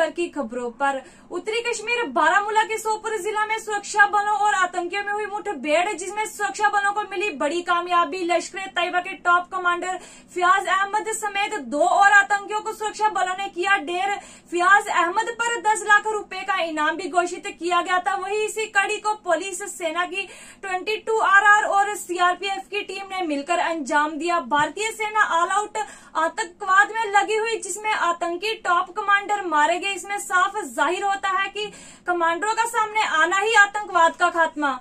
भर की खबरों पर। उत्तरी कश्मीर, बारामूला के सोपुर जिला में सुरक्षा बलों और आतंकियों में हुई मुठभेड़, जिसमें सुरक्षा बलों को मिली बड़ी कामयाबी। लश्कर तैयबा के टॉप कमांडर फियाज अहमद समेत दो और आतंकियों को सुरक्षा बलों ने किया ढेर। फियाज अहमद पर 10 लाख रुपए का इनाम भी घोषित किया गया था। वही इसी कड़ी को पुलिस सेना की 22 आरआर और सीआरपीएफ की टीम ने मिलकर अंजाम दिया। भारतीय सेना ऑल आउट आतंकवाद में लगी हुई, जिसमें आतंकी टॉप मारे गए। इसमें साफ़ ज़ाहिर होता है कि कमांडरों का सामने आना ही आतंकवाद का खात्मा।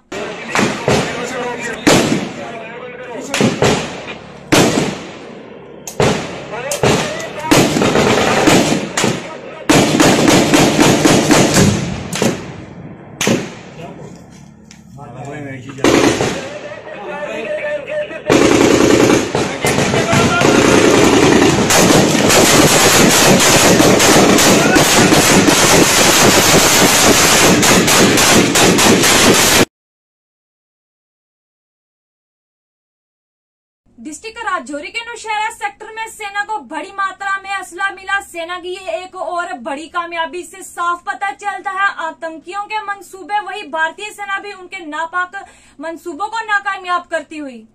डिस्ट्रिक्ट राजौरी के नौशहरा सेक्टर में सेना को बड़ी मात्रा में असला मिला। सेना की एक और बड़ी कामयाबी से साफ़ पता चलता है। आतंकियों के मंसूबे, वही भारतीय सेना भी उनके नापाक मंसूबों को नाकामयाब करती हुई।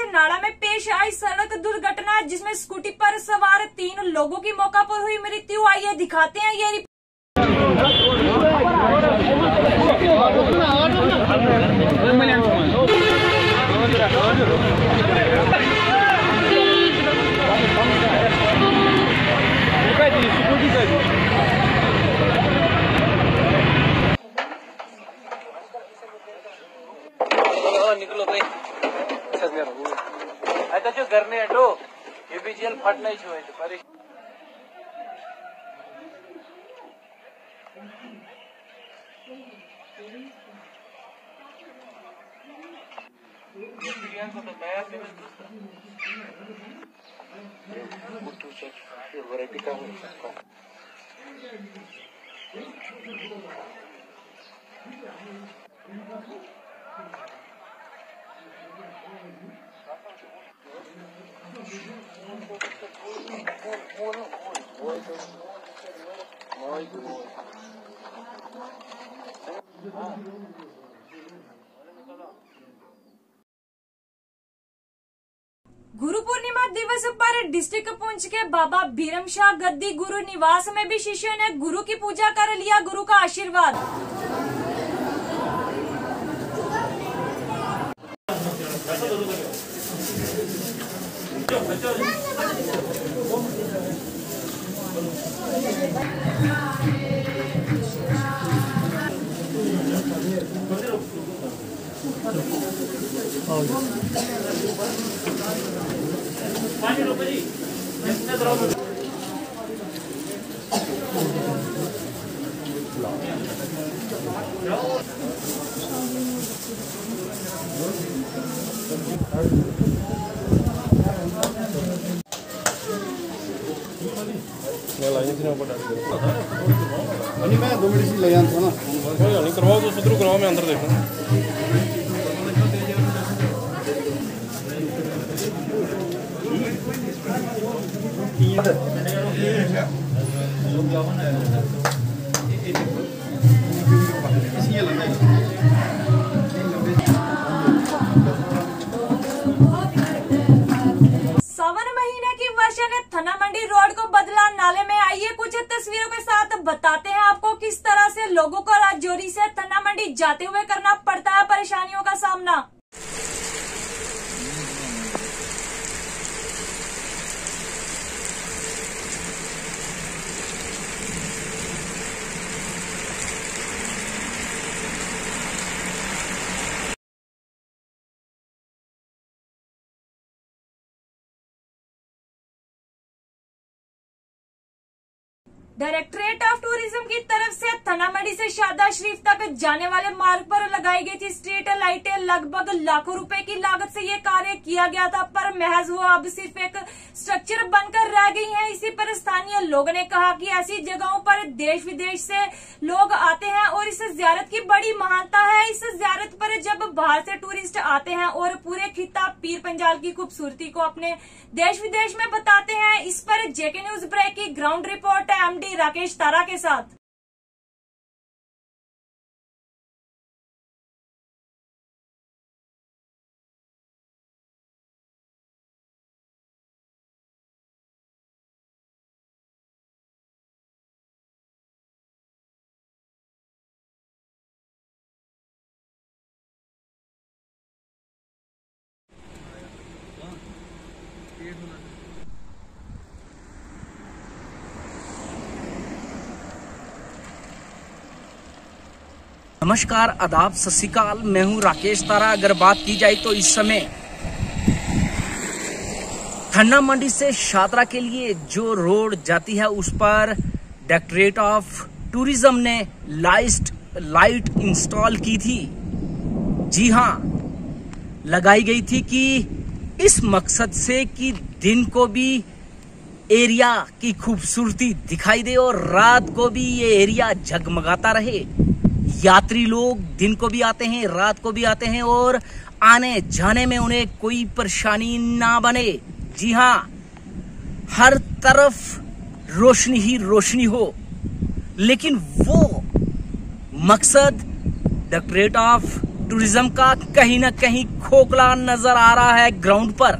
पंजनाड़ा में पेश आई सड़क दुर्घटना जिसमें स्कूटी पर सवार तीन लोगों की मौका पर हुई मृत्यु आई है दिखाते हैं ये निकलो निकलो भाई आता जो घर ने हटो एबीजीएल फट नहीं छुए तो परे एक्सपीरियंस होता है नया वैरायटी का हो सकता है गुरु पूर्णिमा दिवस पर डिस्ट्रिक्ट पुंछ के बाबा भीरम शाह गद्दी गुरु निवास में भी शिष्यों ने गुरु की पूजा कर लिया, गुरु का आशीर्वाद। नहीं मैं दो मिनट ले जाता हूँ ना कोई नहीं करवाओ तुस उधरों करवाओ मैं अंदर देखूँ सावन डायरेक्टरेट ऑफ़ टूरिज़्म की तरफ़ से थनामड़ी से शादा शरीफ तक जाने वाले मार्ग पर लगाई गई थी स्ट्रीट लाइटें। लगभग लाखों रुपए की लागत से ये कार्य किया गया था, पर महज वो अब सिर्फ़ एक स्ट्रक्चर बनकर रह गई है। इसी पर स्थानीय लोगों ने कहा कि ऐसी जगहों पर देश विदेश से लोग आते हैं और इस जियारत की बड़ी महानता है। इस जियारत पर जब बाहर से टूरिस्ट आते हैं और पूरे खिता पीर पंजाल की खूबसूरती को अपने देश विदेश में बताते हैं, इस पर जेके न्यूज़ ब्रेक की ग्राउंड रिपोर्ट है एमडी राकेश तारा के साथ। नमस्कार, आदाब, सत मैं हूँ राकेश तारा। अगर बात की जाए तो इस समय ठंडा मंडी से शादरा के लिए जो रोड जाती है, उस पर डायरेक्टरेट ऑफ़ टूरिज़्म ने लाइट लाइट इंस्टॉल की थी। जी हाँ लगाई गई थी कि इस मकसद से कि दिन को भी एरिया की खूबसूरती दिखाई दे और रात को भी ये एरिया जगमगाता रहे। यात्री लोग दिन को भी आते हैं, रात को भी आते हैं और आने जाने में उन्हें कोई परेशानी ना बने। जी हाँ हर तरफ़ रोशनी ही रोशनी हो। लेकिन वो मकसद डायरेक्टरेट ऑफ़ टूरिज़्म का कहीं ना कहीं खोखला नज़र आ रहा है ग्राउंड पर।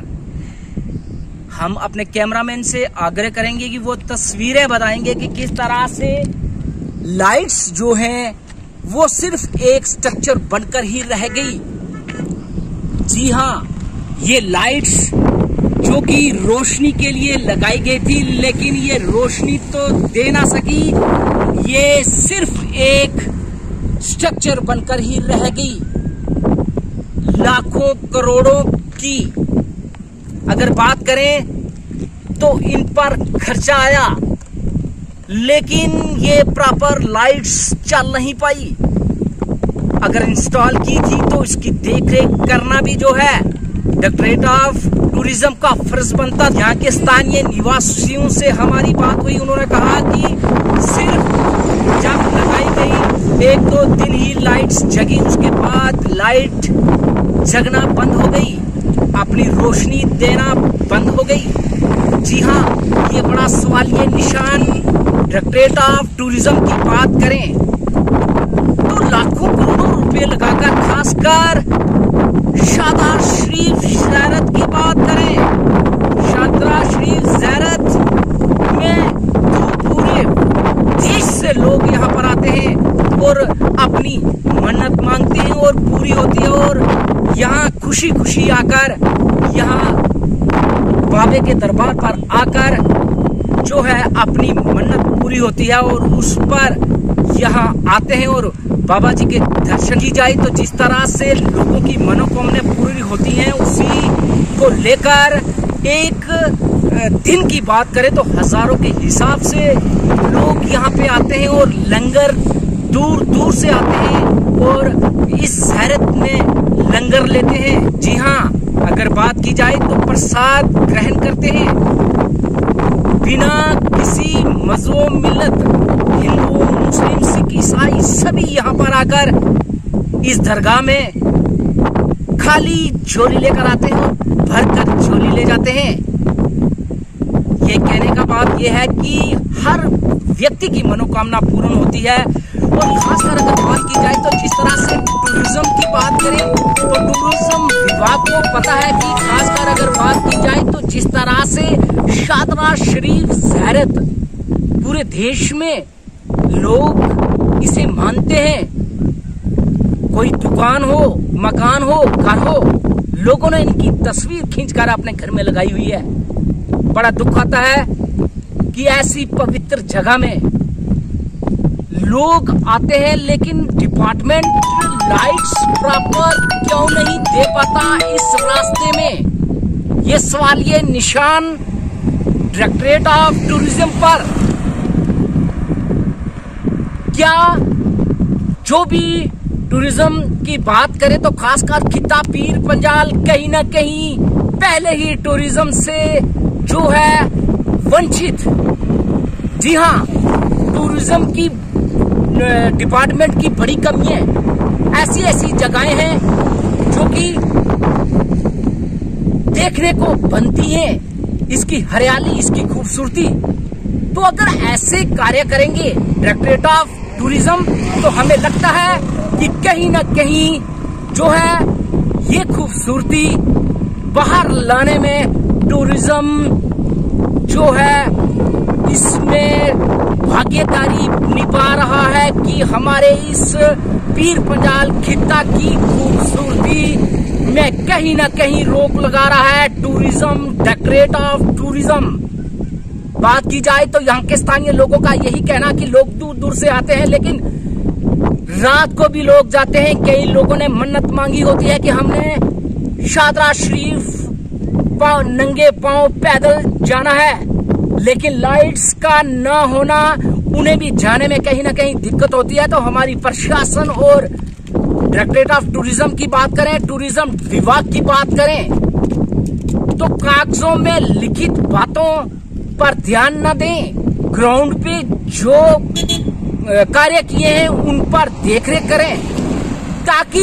हम अपने कैमरामैन से आग्रह करेंगे कि वो तस्वीरें बताएँगे कि किस तरह से लाइट्स जो हैं वो सिर्फ़ एक स्ट्रक्चर बनकर ही रह गई। जी हाँ ये लाइट्स जो कि रोशनी के लिए लगाई गई थी, लेकिन ये रोशनी तो दे ना सकी। ये सिर्फ़ एक स्ट्रक्चर बनकर ही रह गई। लाखों करोड़ों की। अगर बात करें तो इन पर खर्चा आया। लेकिन ये प्रॉपर लाइट्स चल नहीं पाई। अगर इंस्टॉल की थी तो इसकी देखरेख करना भी जो है डायरेक्टरेट ऑफ़ टूरिज़्म का फ़र्ज़ बनता यहाँ के स्थानीय निवासियों से हमारी बात हुई, उन्होंने कहा कि सिर्फ़ जब लगाई गई, एक दो दिन ही लाइट्स जगी, उसके बाद लाइट जगना बंद हो गई। अपनी रोशनी देना बंद हो गई। जी हाँ ये बड़ा सवाल, ये निशान डायरेक्टरेट ऑफ़ टूरिज़्म की बात करें तो लाखों करोड़ों रुपए लगाकर खासकर शादा शरीफ जैरत की बात करें। शादरा शरीफ जैरत में तो पूरे देश से लोग यहाँ पर आते हैं और अपनी मन्नत मांगते हैं और पूरी होती है और यहाँ खुशी खुशी आकर, यहाँ बाबे के दरबार पर आकर जो है अपनी मन्नत पूरी होती है और उस पर यहाँ आते हैं और बाबा जी के दर्शन की जाए तो जिस तरह से लोगों की मनोकामना पूरी होती हैं, उसी को लेकर एक दिन की बात करें तो हज़ारों के हिसाब से लोग यहाँ पे आते हैं और लंगर दूर दूर से आते हैं और इस जहरत में लंगर लेते हैं। जी हाँ अगर बात की जाए तो प्रसाद ग्रहण करते हैं। बिना किसी मजो मिलत, हिंदू, मुस्लिम, सिख, ईसाई, सभी यहाँ पर आकर इस दरगाह में खाली झोली लेकर आते हैं भर कर झोली ले जाते हैं। ये कहने का बात यह है कि हर व्यक्ति की मनोकामना पूर्ण होती है। और खासकर अगर बात की जाए तो जिस तरह से टूरिज़्म की बात करें तो टूरिज़्म विभाग को पता है कि खासकर अगर बात की जाए तो जिस तरह से शादरा शरीफ जैरत पूरे देश में लोग इसे मानते हैं। कोई दुकान हो, मकान हो, घर हो, लोगों ने इनकी तस्वीर खींचकर अपने घर में लगाई हुई है। बड़ा दुख आता है कि ऐसी पवित्र जगह में लोग आते हैं, लेकिन डिपार्टमेंट लाइट्स प्रॉपर क्यों नहीं दे पाता इस रास्ते में? ये सवाल, ये निशान डायरेक्टरेट ऑफ़ टूरिज़्म पर। क्या जो भी टूरिज़्म की बात करें तो खासकर खिता पीर पंजाल कहीं ना कहीं पहले ही टूरिज़्म से जो है वंचित। जी हाँ टूरिज़्म की डिपार्टमेंट की बड़ी कमी है। ऐसी ऐसी जगहें हैं जो कि देखने को बनती हैं, इसकी हरियाली, इसकी खूबसूरती। तो अगर ऐसे कार्य करेंगे डायरेक्टरेट ऑफ़ टूरिज़्म तो हमें लगता है कि कहीं ना कहीं जो है, ये खूबसूरती बाहर लाने में टूरिज़्म जो है, इसमें भागीदारी निभा रहा है कि हमारे इस पीर पंजाल खिता की खूबसूरती में कहीं ना कहीं रोक लगा रहा है टूरिज़्म डायरेक्टरेट ऑफ़ टूरिज़्म। बात की जाए तो यहाँ के स्थानीय लोगों का यही कहना कि लोग दूर दूर से आते हैं, लेकिन रात को भी लोग जाते हैं। कई लोगों ने मन्नत मांगी होती है कि हमने शादरा शरीफ पाँव, नंगे पाँव पैदल जाना है। लेकिन लाइट्स का न होना, उन्हें भी जाने में कहीं ना कहीं दिक्कत होती है। तो हमारी प्रशासन और डायरेक्टरेट ऑफ़ टूरिज़्म की बात करें टूरिज़्म विभाग की बात करें तो कागजों में लिखित बातों पर ध्यान न दें। ग्राउंड पे जो कार्य किए हैं, उन पर देखरेख करें, ताकि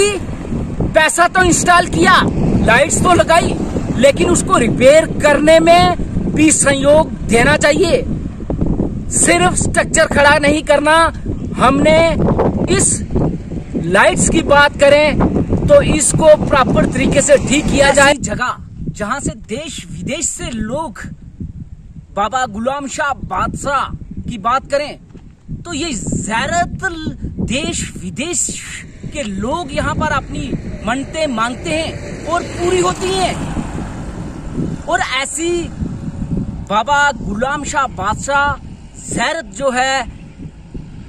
पैसा तो इंस्टॉल किया लाइट्स तो लगाई, लेकिन उसको रिपेयर करने में भी सहयोग देना चाहिए। सिर्फ़ स्ट्रक्चर खड़ा नहीं करना। हमने इस लाइट्स की बात करें तो इसको प्रॉपर तरीके से ठीक किया जाए। जगह जहाँ से देश विदेश से लोग बाबा गुलाम शाह बादशाह की बात करें तो ये ज़्यादातर देश विदेश के लोग यहाँ पर अपनी मनते मांगते हैं और पूरी होती हैं। और ऐसी बाबा गुलाम शाह बादशाह, जैरत जो है,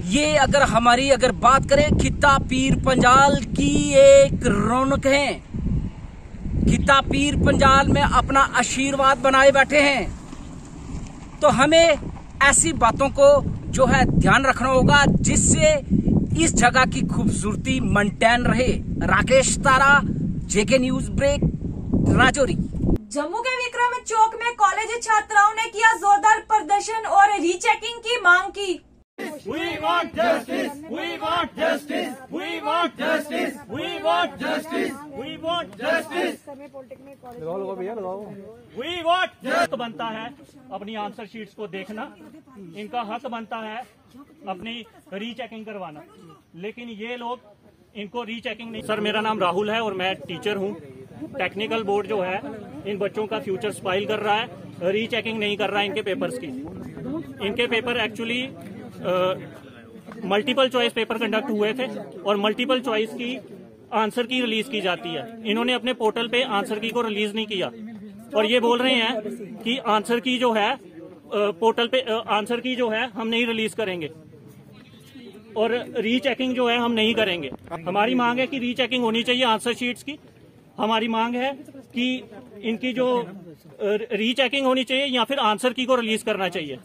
ये अगर हमारी अगर बात करें, खिता पीर पंजाल की एक रौनक है। खिता पीर पंजाल में अपना आशीर्वाद बनाए बैठे हैं। तो हमें ऐसी बातों को जो है ध्यान रखना होगा, जिससे इस जगह की खूबसूरती मेंटेन रहे। Rakesh Tara, JK news break, Rajouri. Jammu के विक्रम चौक में कॉलेज छात्राओं ने किया जोरदार प्रदर्शन और रीचेकिंग की मांग की We want justice. We want justice. We want justice. We want justice. We want justice. We want हक बनता है अपनी आंसर शीट्स को देखना इनका हक बनता है अपनी रीचेकिंग करवाना लेकिन ये लोग इनको रीचेकिंग नहीं सर मेरा नाम राहुल है और मैं टीचर हूँ टेक्निकल बोर्ड जो है, इन बच्चों का फ्यूचर स्पाइल कर रहा है रीचेकिंग नहीं कर रहा है इनके पेपर्स की। इनके paper actually multiple choice paper conduct हुए थे और मल्टीपल चॉइस की आंसर की रिलीज़ की जाती है। इन्होंने अपने पोर्टल पे आंसर की को रिलीज़ नहीं किया। और ये बोल रहे हैं कि आंसर की जो है पोर्टल पे आंसर की जो है, हम नहीं रिलीज़ करेंगे। और रीचेकिंग जो है, हम नहीं करेंगे। हमारी मांग है कि रीचेकिंग होनी चाहिए आंसर शीट्स की। हमारी मांग है कि इनकी जो रीचेकिंग होनी चाहिए या फिर आंसर की को रिलीज़ करना चाहिए।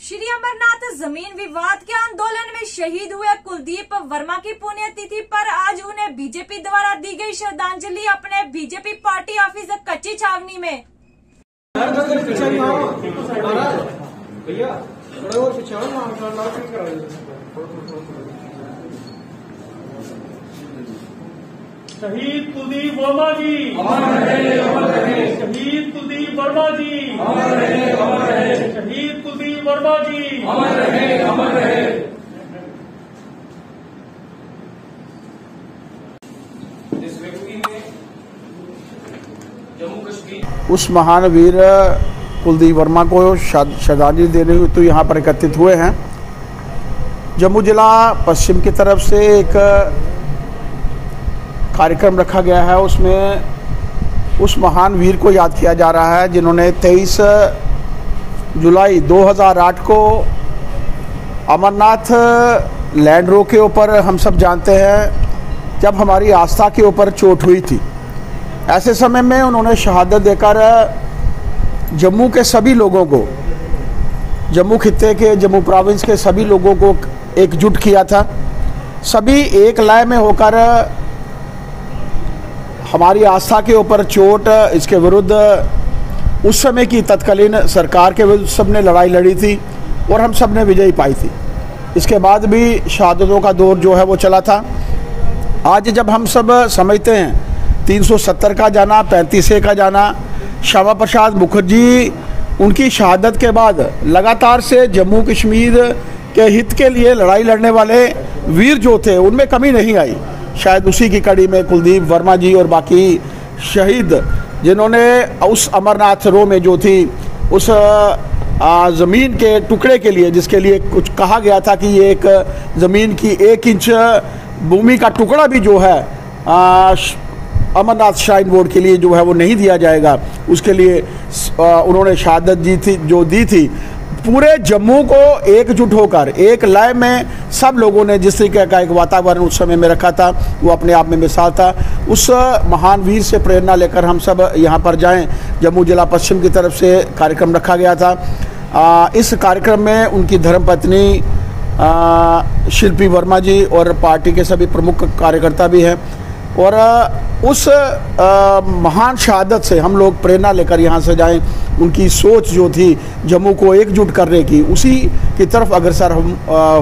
श्री अमरनाथ ज़मीन विवाद के आंदोलन में शहीद हुए कुलदीप वर्मा की पुण्यतिथि पर आज उन्हें बीजेपी द्वारा दी गई श्रद्धांजलि अपने बीजेपी पार्टी ऑफ़िस कच्ची छावनी में। शहीद कुलदीप वर्मा जी। शहीद कुलदीप वर्मा जी। शहीद कुलदीप वर्मा जी। उस महान वीर कुलदीप वर्मा को श्रद्धांजलि देने हुए तो यहाँ पर एकत्रित हुए हैं। जम्मू जिला पश्चिम की तरफ़ से एक कार्यक्रम रखा गया है, उसमें उस महान वीर को याद किया जा रहा है, जिन्होंने 23 जुलाई 2008 को अमरनाथ लैंड रो के ऊपर हम सब जानते हैं, जब हमारी आस्था के ऊपर चोट हुई थी। ऐसे समय में उन्होंने शहादत देकर जम्मू के सभी लोगों को, जम्मू खित्ते के, जम्मू प्रोविंस के सभी लोगों को एकजुट किया था। सभी एक लय में होकर हमारी आस्था के ऊपर चोट, इसके विरुद्ध, उस समय की तत्कालीन सरकार के विरुद्ध सबने लड़ाई लड़ी थी और हम सबने विजयी पाई थी। इसके बाद भी शहादतों का दौर जो है वो चला था। आज जब हम सब समझते हैं 370 का जाना, पैंतीस का जाना, श्यामा प्रसाद मुखर्जी, उनकी शहादत के बाद लगातार से जम्मू कश्मीर के हित के लिए लड़ाई लड़ने वाले वीर जो थे, उनमें कमी नहीं आई। शायद उसी की कड़ी में कुलदीप वर्मा जी और बाकी शहीद जिन्होंने उस अमरनाथ रो में जो थी, उस ज़मीन के टुकड़े के लिए, जिसके लिए कुछ कहा गया था कि ये एक ज़मीन की एक इंच भूमि का टुकड़ा भी जो है अमरनाथ श्राइन बोर्ड के लिए जो है वो नहीं दिया जाएगा। उसके लिए उन्होंने शहादत जी थी, जो दी थी। पूरे जम्मू को एकजुट होकर एक लय में सब लोगों ने जिस तरीके का एक वातावरण उस समय में रखा था वो अपने आप में मिसाल था। उस महान वीर से प्रेरणा लेकर हम सब यहाँ पर जाएँ। जम्मू जिला पश्चिम की तरफ़ से कार्यक्रम रखा गया था। आ, इस कार्यक्रम में उनकी धर्मपत्नी शिल्पी वर्मा जी और पार्टी के सभी प्रमुख कार्यकर्ता भी हैं। और उस महान शहादत से हम लोग प्रेरणा लेकर यहाँ से जाएँ। उनकी सोच जो थी, जम्मू को एकजुट करने की, उसी की तरफ़ अग्रसर हम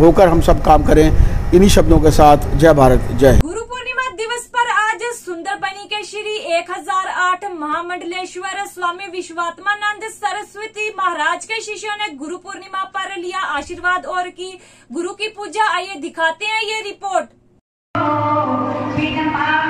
होकर हम सब काम करें। इन्हीं शब्दों के साथ जय भारत, जय गुरु पूर्णिमा दिवस पर आज सुंदरबनी के श्री 1008 महामंडलेश्वर स्वामी विश्वात्मानंद सरस्वती महाराज के शिष्यों ने गुरु पूर्णिमा पर लिया आशीर्वाद और की गुरु की पूजा। आइए दिखाते हैं ये रिपोर्ट।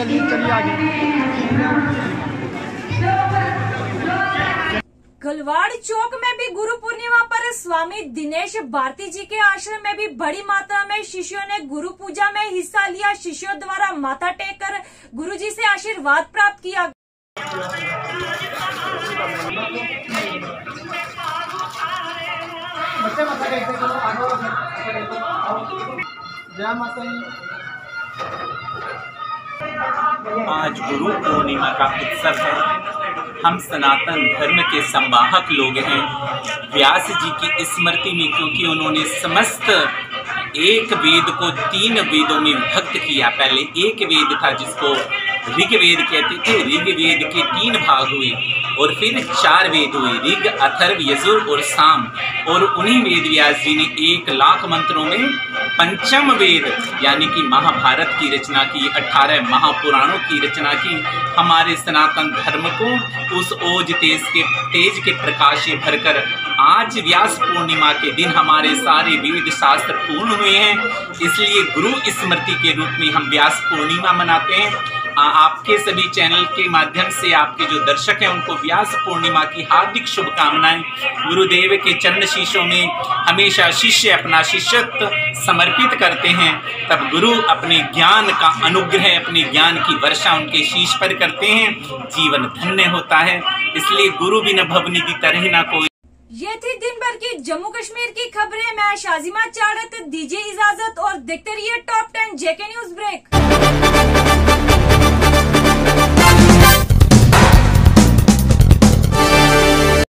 चलिए चलिए आगे। गलवाड़ चौक में भी गुरु पूर्णिमा पर स्वामी दिनेश भारती जी के आश्रम में भी बड़ी मात्रा में शिष्यों ने गुरु पूजा में हिस्सा लिया। शिष्यों द्वारा माथा टेक कर गुरु जी से आशीर्वाद प्राप्त किया। जय माता आज गुरु पूर्णिमा का उत्सव है। हम सनातन धर्म के संवाहक लोग हैं। व्यास जी की स्मृति में, क्योंकि उन्होंने समस्त एक वेद को तीन वेदों में भक्त किया। पहले एक वेद था जिसको ऋग्वेद कहते थे। ऋग्वेद के तीन भाग हुए। और फिर चार वेद हुए, ऋग, अथर्व, यजुर और साम। और उन्हीं वेद व्यास जी ने एक लाख मंत्रों में पंचम वेद, यानी कि महाभारत की रचना की, अठारह महापुराणों की रचना की, हमारे सनातन धर्म को उस ओज तेज के तेज के प्रकाश से भरकर आज व्यास पूर्णिमा के दिन हमारे सारे वेद शास्त्र पूर्ण हुए हैं। इसलिए गुरु स्मृति के रूप में हम व्यास पूर्णिमा मनाते हैं। आपके सभी चैनल के माध्यम से आपके जो दर्शक हैं, उनको व्यास पूर्णिमा की हार्दिक शुभकामनाएँ। गुरुदेव के चरण शीशों में हमेशा शिष्य अपना शिष्यत्व समर्पित करते हैं। तब गुरु अपने ज्ञान का अनुग्रह, अपने ज्ञान की वर्षा उनके शीश पर करते हैं। जीवन धन्य होता है। इसलिए गुरु बिना भवनी की तरह ना कोई ये थी दिन भर की जम्मू कश्मीर की खबरें। मैं शाजिमा चाड़त दीजिए इजाज़त, और देखते रहिए top ten JK news break.